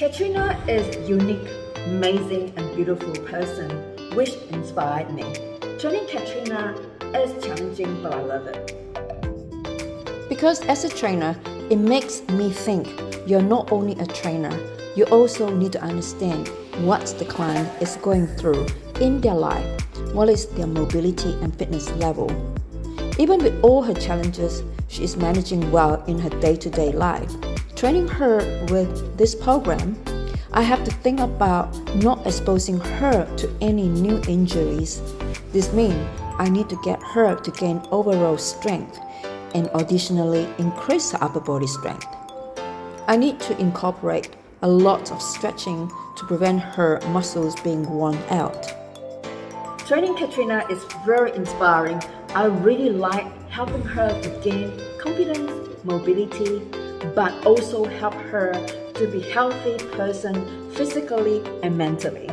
Katrina is a unique, amazing, and beautiful person, which inspired me. Training Katrina is challenging, but I love it. Because as a trainer, it makes me think you're not only a trainer, you also need to understand what the client is going through in their life, what is their mobility and fitness level. Even with all her challenges, she is managing well in her day to day life. Training her with this program, I have to think about not exposing her to any new injuries. This means I need to get her to gain overall strength and additionally increase her upper body strength. I need to incorporate a lot of stretching to prevent her muscles being worn out. Training Katrina is very inspiring. I really like helping her to gain confidence, mobility, but also help her to be healthy person physically and mentally.